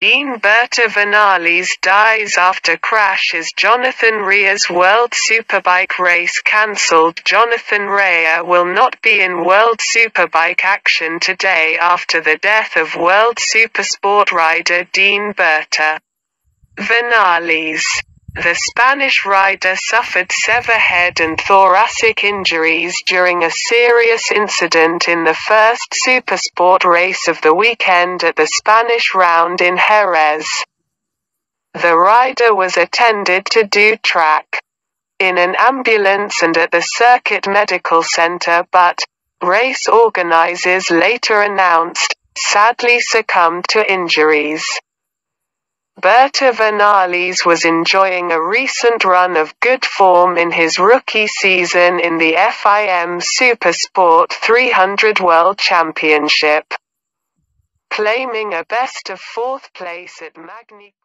Dean Berta Vinales dies after crash is Jonathan Rea's World Superbike race cancelled Jonathan Rea will not be in World Superbike action today after the death of World Supersport rider Dean Berta Vinales. The Spanish rider suffered severe head and thoracic injuries during a serious incident in the first Supersport race of the weekend at the Spanish round in Jerez. The rider was attended to do track in an ambulance and at the Circuit Medical Center but, race organizers later announced, sadly succumbed to injuries. Berta Vinales was enjoying a recent run of good form in his rookie season in the FIM Supersport 300 World Championship, claiming a best of fourth place at Magny